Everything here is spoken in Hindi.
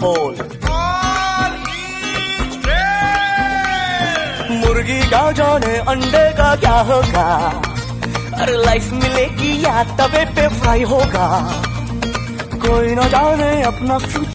पोल मुर्गी का जाने, अंडे का क्या होगा? अरे लाइफ मिलेगी या तबे पे फ्राई होगा? कोई ना जाने अपना फ्यूचर